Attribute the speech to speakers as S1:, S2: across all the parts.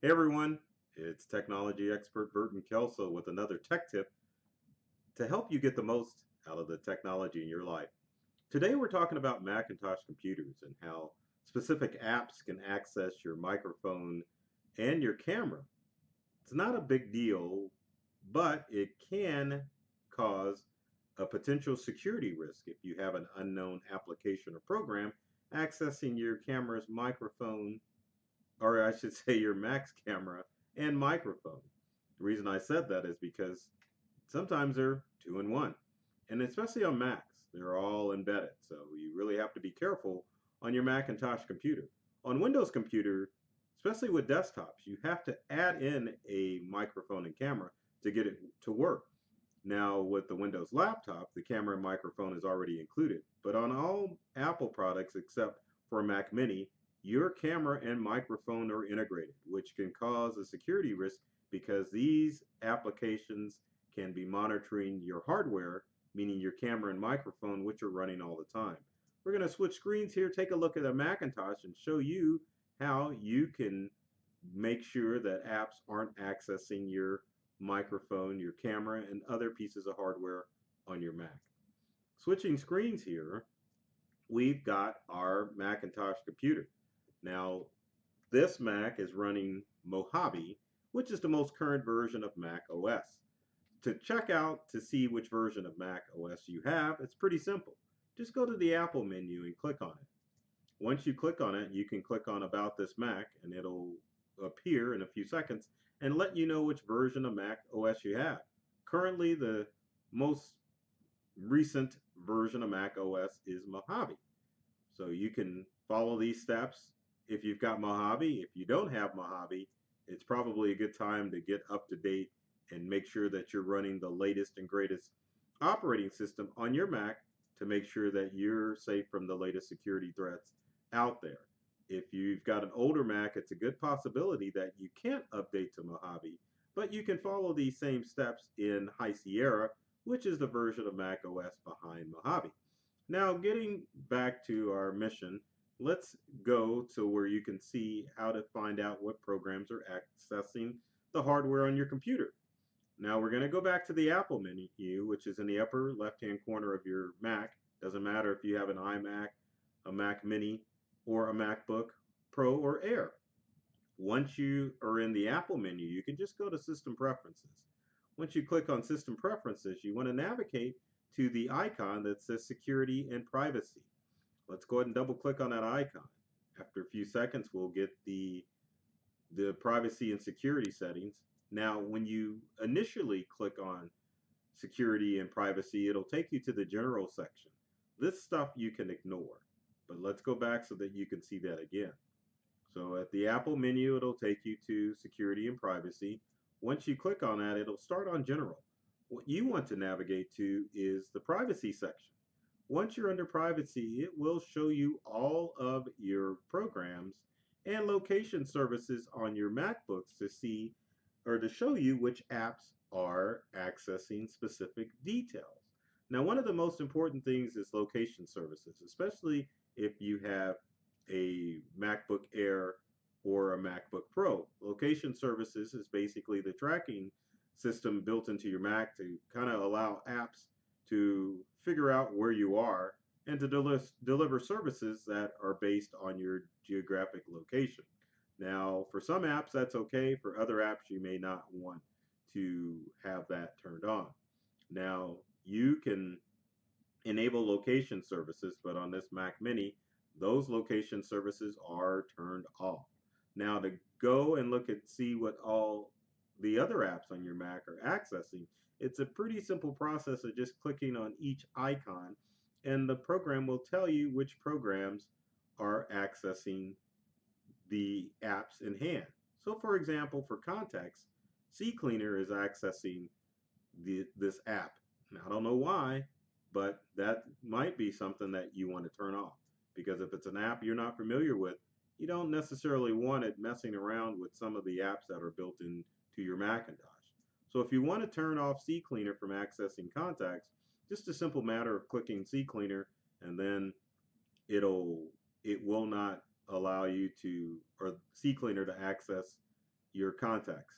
S1: Hey everyone, it's technology expert Burton Kelso with another tech tip to help you get the most out of the technology in your life. Today we're talking about Macintosh computers and how specific apps can access your microphone and your camera. It's not a big deal, but it can cause a potential security risk if you have an unknown application or program accessing your camera's microphone or I should say your Mac's camera and microphone. The reason I said that is because sometimes they're two in one. And especially on Macs, they're all embedded. So you really have to be careful on your Macintosh computer. On Windows computer, especially with desktops, you have to add in a microphone and camera to get it to work. Now with the Windows laptop, the camera and microphone is already included. But on all Apple products except for Mac Mini, your camera and microphone are integrated, which can cause a security risk because these applications can be monitoring your hardware, meaning your camera and microphone, which are running all the time. We're going to switch screens here, take a look at a Macintosh and show you how you can make sure that apps aren't accessing your microphone, your camera, and other pieces of hardware on your Mac. Switching screens here, we've got our Macintosh computer. Now, this Mac is running Mojave, which is the most current version of Mac OS. To check out to see which version of Mac OS you have, it's pretty simple. Just go to the Apple menu and click on it. Once you click on it, you can click on About This Mac and it'll appear in a few seconds and let you know which version of Mac OS you have. Currently, the most recent version of Mac OS is Mojave. So you can follow these steps if you've got Mojave. If you don't have Mojave, it's probably a good time to get up to date and make sure that you're running the latest and greatest operating system on your Mac to make sure that you're safe from the latest security threats out there. If you've got an older Mac, it's a good possibility that you can't update to Mojave, but you can follow these same steps in High Sierra, which is the version of Mac OS behind Mojave. Now, getting back to our mission, let's go to where you can see how to find out what programs are accessing the hardware on your computer. Now we're going to go back to the Apple menu, which is in the upper left-hand corner of your Mac. Doesn't matter if you have an iMac, a Mac Mini, or a MacBook Pro or Air. Once you are in the Apple menu, you can just go to System Preferences. Once you click on System Preferences, you want to navigate to the icon that says Security and Privacy. Let's go ahead and double click on that icon. After a few seconds, we'll get the, the privacy and security settings. Now, when you initially click on security and privacy, it'll take you to the general section. This stuff you can ignore, but let's go back so that you can see that again. So at the Apple menu, it'll take you to security and privacy. Once you click on that, it'll start on general. What you want to navigate to is the privacy section. Once you're under privacy, it will show you all of your programs and location services on your MacBooks to see or to show you which apps are accessing specific details. Now, one of the most important things is location services, especially if you have a MacBook Air or a MacBook Pro. Location services is basically the tracking system built into your Mac to kind of allow apps to figure out where you are and to del deliver services that are based on your geographic location. Now, for some apps, that's okay. For other apps, you may not want to have that turned on. Now, you can enable location services, but on this Mac Mini, those location services are turned off. Now, to go and look at see what all the other apps on your Mac are accessing, it's a pretty simple process of just clicking on each icon and the program will tell you which programs are accessing the apps in hand. So for example, for contacts, CCleaner is accessing the, this app. Now, I don't know why, but that might be something that you want to turn off because if it's an app you're not familiar with, you don't necessarily want it messing around with some of the apps that are built into your Macintosh. So if you want to turn off CCleaner from accessing contacts, just a simple matter of clicking CCleaner and then it'll it will not allow you to or CCleaner to access your contacts.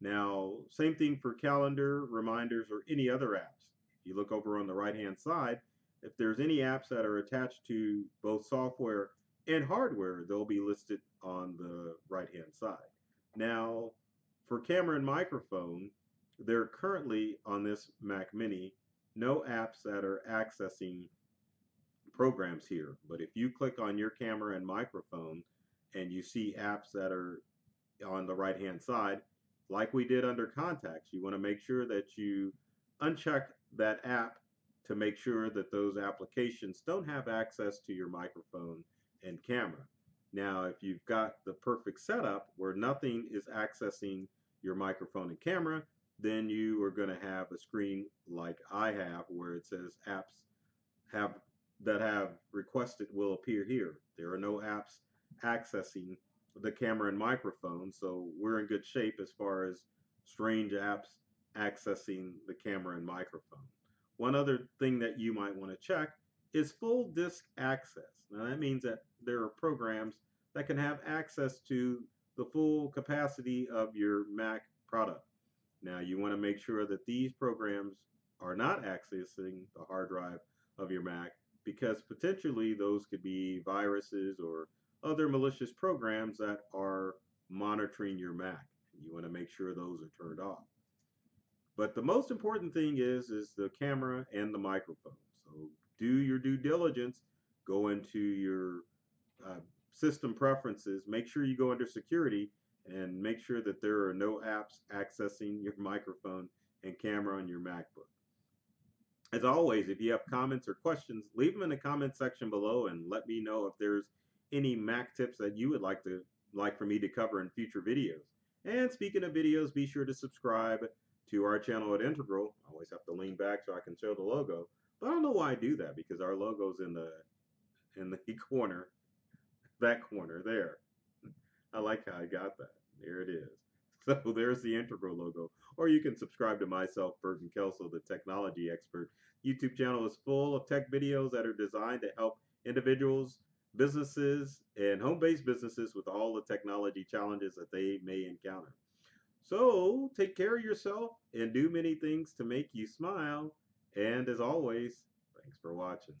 S1: Now, same thing for calendar, reminders, or any other apps. If you look over on the right hand side, if there's any apps that are attached to both software and hardware, they'll be listed on the right hand side. Now, for camera and microphone, there are currently on this Mac Mini no apps that are accessing programs here. But if you click on your camera and microphone and you see apps that are on the right hand side, like we did under contacts, you want to make sure that you uncheck that app to make sure that those applications don't have access to your microphone and camera. Now, if you've got the perfect setup where nothing is accessing your microphone and camera, then you are going to have a screen like I have where it says apps have that have requested will appear here. There are no apps accessing the camera and microphone, so we're in good shape as far as strange apps accessing the camera and microphone. One other thing that you might want to check is full disk access. Now that means that there are programs that can have access to the full capacity of your Mac product. Now you want to make sure that these programs are not accessing the hard drive of your Mac because potentially those could be viruses or other malicious programs that are monitoring your Mac. You want to make sure those are turned off. But the most important thing is is the camera and the microphone. So do your due diligence. Go into your uh, system preferences. Make sure you go under security and make sure that there are no apps accessing your microphone and camera on your MacBook. As always, if you have comments or questions, leave them in the comment section below and let me know if there's any Mac tips that you would like to like for me to cover in future videos. And speaking of videos, be sure to subscribe to our channel at Integral. I always have to lean back so I can show the logo. But I don't know why I do that because our logo's in the in the corner, that corner there. I like how I got that. There it is. So there's the Integral logo. Or you can subscribe to myself, Burton Kelso, the technology expert. YouTube channel is full of tech videos that are designed to help individuals, businesses, and home-based businesses with all the technology challenges that they may encounter. So take care of yourself and do many things to make you smile. And as always, thanks for watching.